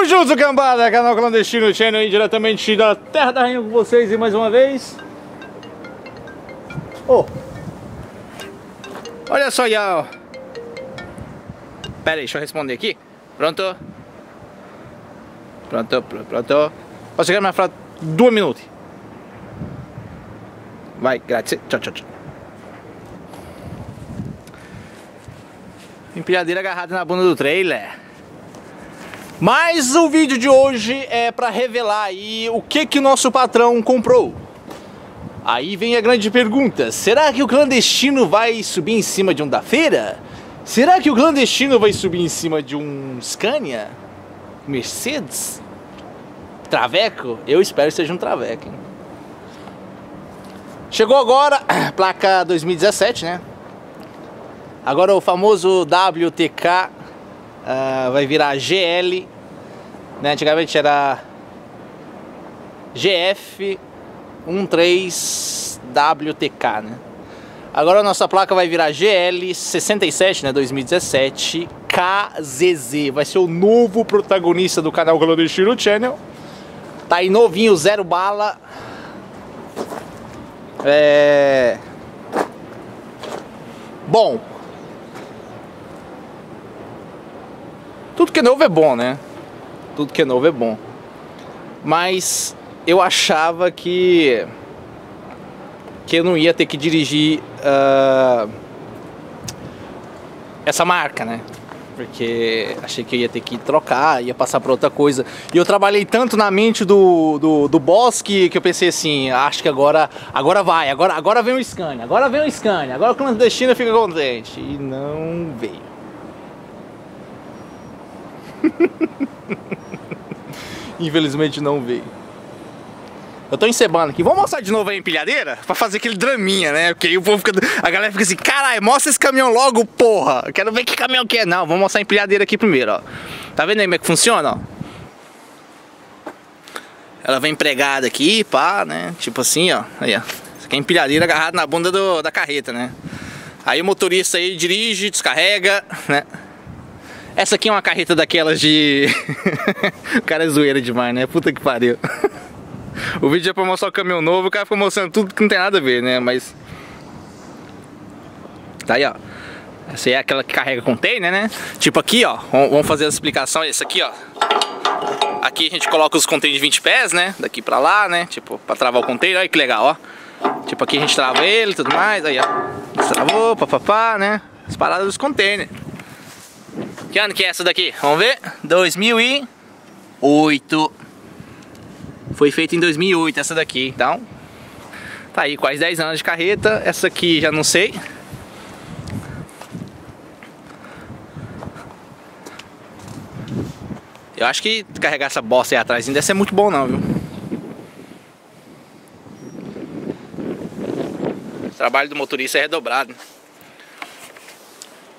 Tamo junto, cambada! Canal Clandestino Channel aí, diretamente da Terra da Rainha com vocês e mais uma vez. Oh. Olha só ó. Pera aí, deixa eu responder aqui. Pronto? Pronto, pronto, pronto. Posso chegar na frase dois minutos. Vai, grazie. Tchau, tchau, tchau. Empilhadeira agarrada na bunda do trailer. Mas o vídeo de hoje é para revelar aí o que que o nosso patrão comprou. Aí vem a grande pergunta, será que o clandestino vai subir em cima de um da feira? Será que o clandestino vai subir em cima de um Scania? Mercedes? Traveco? Eu espero que seja um Traveco. Hein? Chegou agora, placa 2017, né? Agora o famoso WTK uh, vai virar GL. Né? Antigamente era GF 13WTK, né? Agora a nossa placa vai virar GL67, né, 2017, KZZ. Vai ser o novo protagonista do canal Clandestino Channel. Tá aí novinho, zero bala. É... Bom. Tudo que é novo é bom, né? Tudo que é novo é bom. Mas eu achava que que eu não ia ter que dirigir uh, essa marca, né? Porque achei que eu ia ter que trocar, ia passar para outra coisa. E eu trabalhei tanto na mente do, do, do boss que, que eu pensei assim, acho que agora, agora vai, agora, agora vem o Scania, agora vem o Scania, agora o clandestino fica contente. E não veio. Infelizmente não veio. Eu tô encebando aqui. Vamos mostrar de novo a empilhadeira? Pra fazer aquele draminha, né? Porque aí o povo fica... A galera fica assim, caralho, mostra esse caminhão logo, porra. Eu quero ver que caminhão que é. Não, vamos mostrar a empilhadeira aqui primeiro, ó. Tá vendo aí como é que funciona, ó? Ela vem empregada aqui, pá, né? Tipo assim, ó. Aí, ó. Isso aqui é empilhadeira agarrada na bunda do, da carreta, né? Aí o motorista aí dirige, descarrega, né? Essa aqui é uma carreta daquelas de... o cara é zoeira demais, né? Puta que pariu. O vídeo é pra mostrar o caminhão novo, o cara fica mostrando tudo que não tem nada a ver, né? Mas... Tá aí, ó. Essa é aquela que carrega container, né? Tipo aqui, ó. Vamos fazer a explicação. Esse aqui, ó. Aqui a gente coloca os containers de 20 pés, né? Daqui pra lá, né? Tipo, pra travar o container. Olha que legal, ó. Tipo, aqui a gente trava ele e tudo mais. Aí, ó. Destravou, papapá, né? As paradas dos containers. Que ano que é essa daqui? Vamos ver? 2008. Foi feita em 2008 essa daqui, então tá aí quase 10 anos de carreta. Essa aqui já não sei. Eu acho que carregar essa bosta aí atrás não deve ser muito bom não, viu? O trabalho do motorista é redobrado.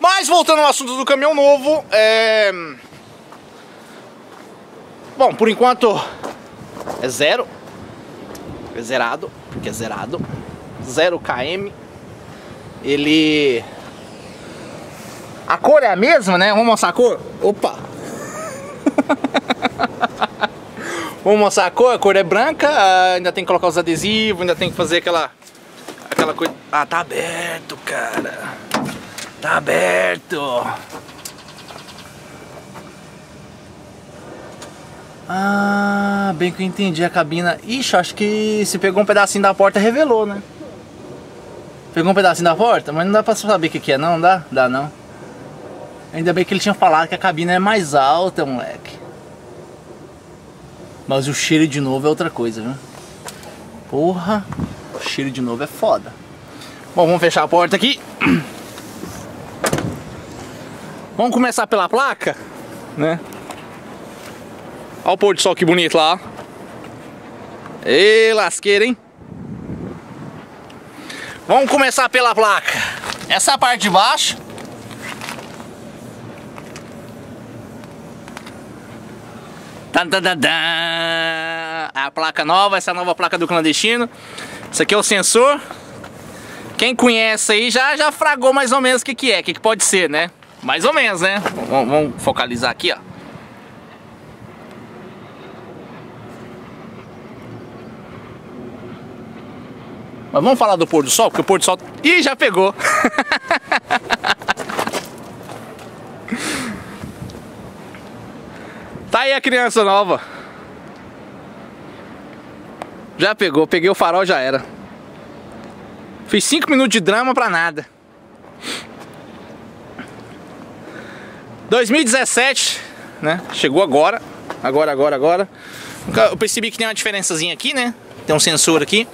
Mas voltando ao assunto do caminhão novo, é... Bom, por enquanto é zero. É zerado, porque é zerado. Zero km. Ele... A cor é a mesma, né? Vamos mostrar a cor? Opa! Vamos mostrar a cor, a cor é branca, ah, ainda tem que colocar os adesivos, ainda tem que fazer aquela aquela coisa. Ah, tá aberto, cara. Tá aberto. Ah, bem que eu entendi a cabina. Ixi, acho que se pegou um pedacinho da porta, revelou, né? Pegou um pedacinho da porta, mas não dá pra saber o que, que é, não? Dá? Dá não. Ainda bem que ele tinha falado que a cabina é mais alta, moleque. Mas o cheiro de novo é outra coisa, viu? Porra, o cheiro de novo é foda. Bom, vamos fechar a porta aqui. Vamos começar pela placa, né? Olha o pôr do sol que bonito lá. Ê, lasqueira, hein? Vamos começar pela placa. Essa parte de baixo. A placa nova, essa nova placa do clandestino. Isso aqui é o sensor. Quem conhece aí já, já fragou mais ou menos o que, que é, o que, que pode ser, né? Mais ou menos, né? Vamos focalizar aqui, ó. Mas vamos falar do pôr do sol, porque o pôr do sol... Ih, já pegou! tá aí a criança nova. Já pegou, peguei o farol, já era. Fiz 5 minutos de drama pra nada. 2017, né? Chegou agora. Agora, agora, agora. Eu percebi que tem uma diferençazinha aqui, né? Tem um sensor aqui.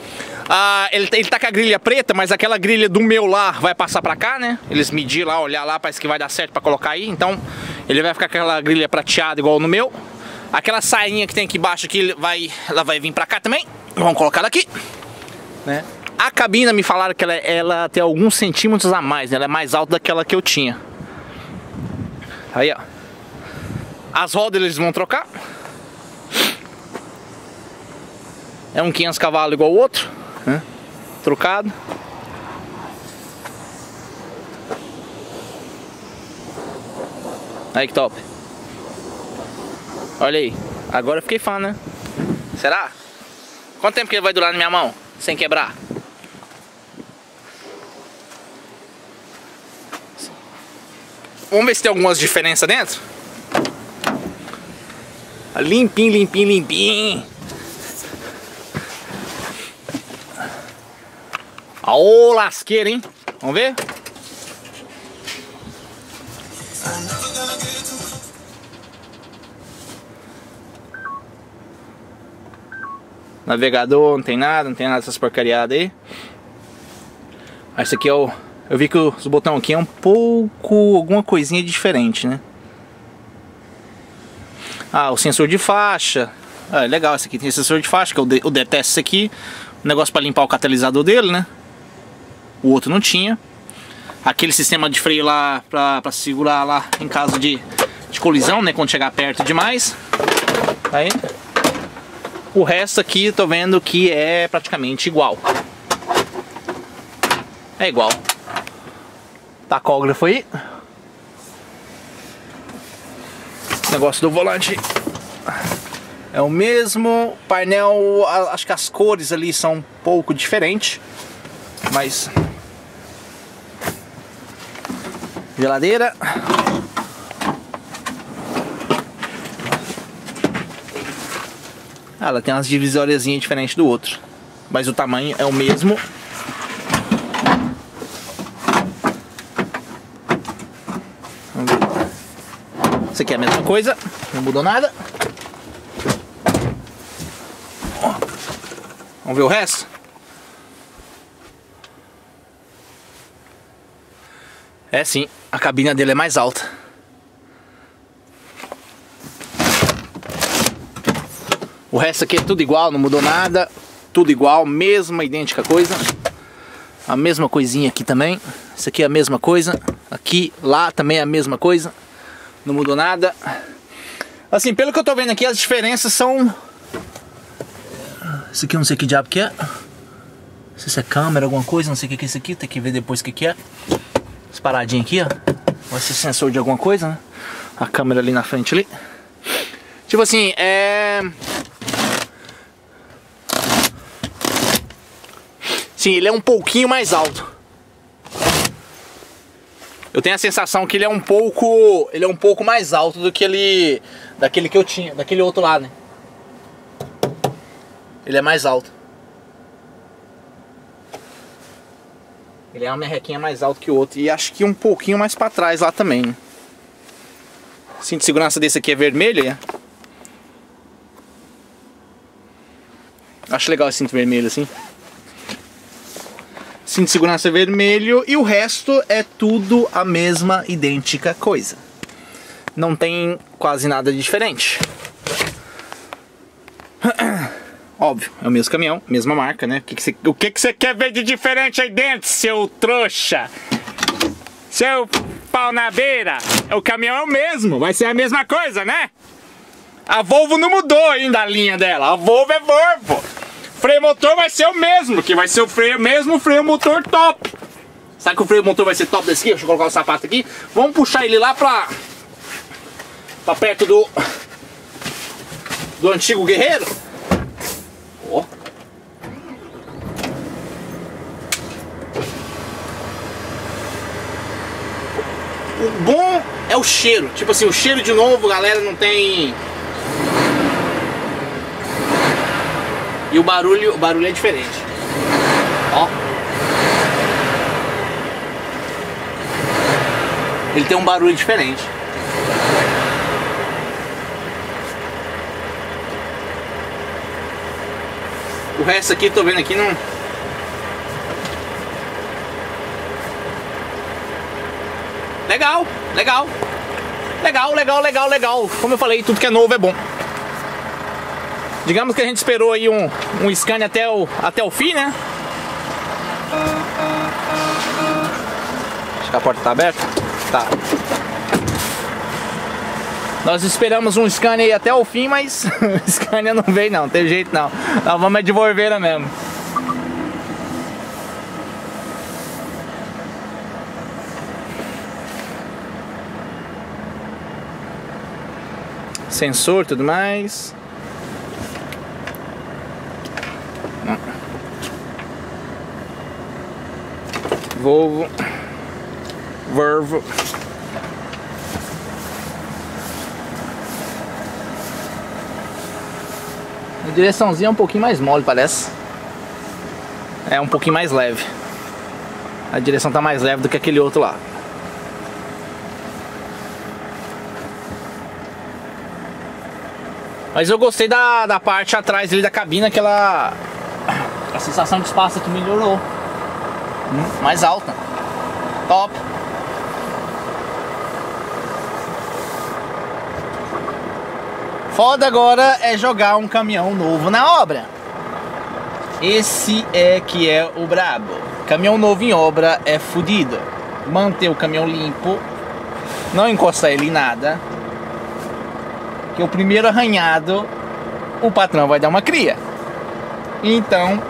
Ah, ele, ele tá com a grilha preta, mas aquela grilha do meu lá vai passar pra cá, né? Eles medir lá, olhar lá, parece que vai dar certo pra colocar aí. Então, ele vai ficar com aquela grilha prateada igual no meu. Aquela sainha que tem aqui embaixo aqui, vai, ela vai vir pra cá também. Vamos colocar ela aqui, né? A cabina me falaram que ela, ela tem alguns centímetros a mais, né? Ela é mais alta daquela que eu tinha. Aí, ó. As rodas eles vão trocar. É um 500 cavalos igual o outro, né? Trocado. Aí que top. Olha aí. Agora eu fiquei fã, né? Será? Quanto tempo que ele vai durar na minha mão? Sem quebrar? Vamos ver se tem algumas diferenças dentro? Limpinho, limpinho, limpinho. Ô lasqueira, hein? Vamos ver? Navegador, não tem nada, não tem nada dessas porcariadas aí. Esse aqui é o... Eu vi que os botões aqui é um pouco... alguma coisinha diferente, né? Ah, o sensor de faixa. Ah, é legal, esse aqui tem sensor de faixa, que eu, de, eu detesto esse aqui. Um negócio para limpar o catalisador dele, né? O outro não tinha. Aquele sistema de freio lá pra segurar lá em caso de, de colisão, né? Quando chegar perto demais. Aí. O resto aqui tô vendo que é praticamente igual. É igual. Tacógrafo aí. Negócio do volante é o mesmo. Painel, acho que as cores ali são um pouco diferentes. Mas... Geladeira. Ah, ela tem umas divisóriazinhas diferentes do outro. Mas o tamanho é o mesmo. Isso aqui é a mesma coisa, não mudou nada. Vamos ver o resto? É sim, a cabina dele é mais alta. O resto aqui é tudo igual, não mudou nada. Tudo igual, mesma idêntica coisa. A mesma coisinha aqui também. Isso aqui é a mesma coisa. Aqui, lá também é a mesma coisa. Não mudou nada. Assim, pelo que eu tô vendo aqui, as diferenças são... Isso aqui eu não sei que diabo que é. Não sei se é câmera, alguma coisa, não sei o que é isso aqui. Tem que ver depois o que, é. Essa paradinha aqui, ó. Vai ser sensor de alguma coisa, né? A câmera ali na frente ali. Tipo assim, é... Sim, ele é um pouquinho mais alto. Eu tenho a sensação que ele é um pouco, ele é um pouco mais alto do que ele daquele que eu tinha, daquele outro lá, né? Ele é mais alto. Ele é uma merrequinha mais alto que o outro e acho que um pouquinho mais para trás lá também. Né? Cinto de segurança desse aqui é vermelho, né? Acho legal esse cinto vermelho assim cinto de segurança vermelho e o resto é tudo a mesma idêntica coisa. Não tem quase nada de diferente. Óbvio, é o mesmo caminhão, mesma marca, né? O que, que, você, que, que você quer ver de diferente aí dentro, seu trouxa? Seu pau na beira? O caminhão é o mesmo, vai ser a mesma coisa, né? A Volvo não mudou ainda a linha dela, a Volvo é Volvo freio motor vai ser o mesmo, que vai ser o freio mesmo freio motor top. Sabe que o freio motor vai ser top desse aqui? Deixa eu colocar o sapato aqui. Vamos puxar ele lá pra, pra perto do, do antigo guerreiro. Ó. O bom é o cheiro. Tipo assim, o cheiro de novo, galera, não tem E o barulho, o barulho é diferente. Ó. Ele tem um barulho diferente. O resto aqui, tô vendo aqui, não... Legal, legal. Legal, legal, legal, legal. Como eu falei, tudo que é novo é bom. Digamos que a gente esperou aí um, um scan até o, até o fim, né? Acho que a porta tá aberta. Tá. Nós esperamos um Scania até o fim, mas o Scania não veio não, tem jeito não. Nós vamos é de mesmo. Sensor tudo mais. Volvo. Volvo. A direçãozinha é um pouquinho mais mole, parece. É um pouquinho mais leve. A direção tá mais leve do que aquele outro lá. Mas eu gostei da, da parte atrás ali da cabina, aquela... A sensação de espaço aqui melhorou. Hum, mais alta. Top. Foda agora é jogar um caminhão novo na obra. Esse é que é o brabo. Caminhão novo em obra é fodido. Manter o caminhão limpo, não encostar ele em nada. Que o primeiro arranhado, o patrão vai dar uma cria. Então,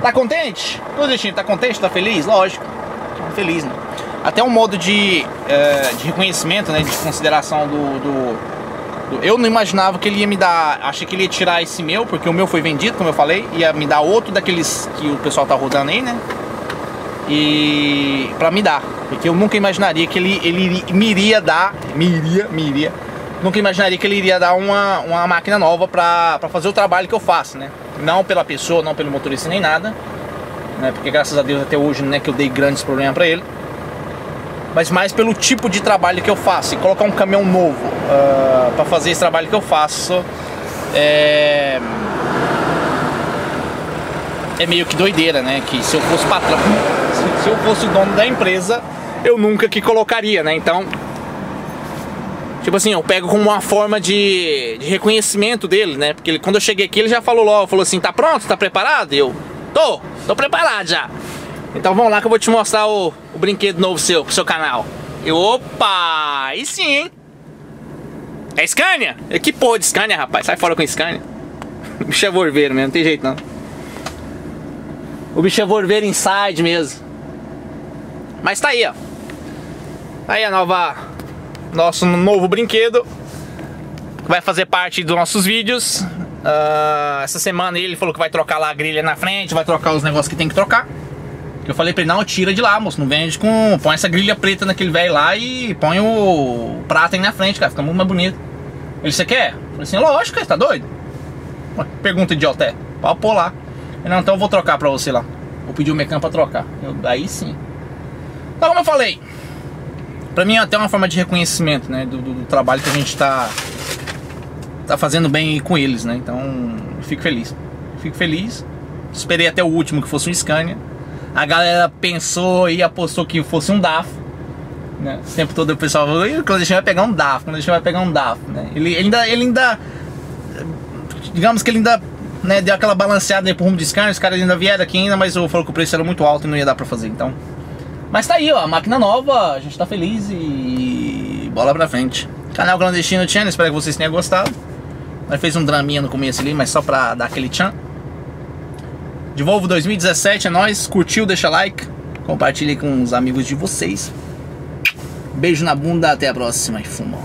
tá contente? Ô, Destino, tá contente? Tá feliz? Lógico. Feliz, né? até um modo de, uh, de reconhecimento, né, de consideração do, do, do, Eu não imaginava que ele ia me dar. Achei que ele ia tirar esse meu, porque o meu foi vendido, como eu falei, ia me dar outro daqueles que o pessoal tá rodando aí, né? E. pra me dar. Porque eu nunca imaginaria que ele, ele me iria dar. Me iria, me iria. Nunca imaginaria que ele iria dar uma, uma máquina nova pra, pra fazer o trabalho que eu faço, né? Não pela pessoa, não pelo motorista nem nada. Né? Porque graças a Deus até hoje não é que eu dei grandes problemas pra ele mas mais pelo tipo de trabalho que eu faço. E colocar um caminhão novo uh, ah, para fazer esse trabalho que eu faço é... é meio que doideira, né? Que se eu fosse patrão, se eu fosse o dono da empresa, eu nunca que colocaria, né? Então, tipo assim, eu pego como uma forma de, de reconhecimento dele, né? Porque ele, quando eu cheguei aqui, ele já falou logo, falou assim, tá pronto, tá preparado? E eu, tô, tô preparado já. Então vamos lá que eu vou te mostrar o, o brinquedo novo seu, pro seu canal. E opa, aí sim, hein? É Scania? Que porra de Scania, rapaz? Sai fora com Scania. O bicho é vorveiro mesmo, não tem jeito não. O bicho é vorveiro inside mesmo. Mas tá aí, ó. Tá aí a nova... Nosso novo brinquedo. Vai fazer parte dos nossos vídeos. Uh, essa semana ele falou que vai trocar lá a grelha na frente, vai trocar os negócios que tem que trocar. Eu falei pra ele, não, tira de lá, moço, não vende com... Põe essa grilha preta naquele velho lá e põe o prata aí na frente, cara, fica muito mais bonito. Ele, você quer? Eu falei assim, lógico, cara, tá doido? Pergunta idiota, é, pode pôr lá. Ele, não, então eu vou trocar pra você lá. Vou pedir o mecânico pra trocar. Eu, sim. Então, como eu falei, pra mim é até uma forma de reconhecimento, né, do, do, do trabalho que a gente tá, tá fazendo bem com eles, né, então fico feliz. Fico feliz. Esperei até o último que fosse um Scania a galera pensou e apostou que fosse um DAF. Né? O tempo todo o pessoal falou, o clandestino vai pegar um DAF, o clandestino vai pegar um DAF. Né? Ele, ele, ainda, ele ainda, digamos que ele ainda né, deu aquela balanceada aí pro rumo de Scania, os caras ainda vieram aqui ainda, mas eu falou que o preço era muito alto e não ia dar pra fazer, então... Mas tá aí, ó, a máquina nova, a gente tá feliz e bola pra frente. Canal Clandestino Channel, espero que vocês tenham gostado. Nós fez um draminha no começo ali, mas só pra dar aquele tchan. De Volvo 2017 é nóis. Curtiu? Deixa like. Compartilhe com os amigos de vocês. Beijo na bunda, até a próxima e fumo.